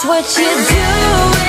what you do.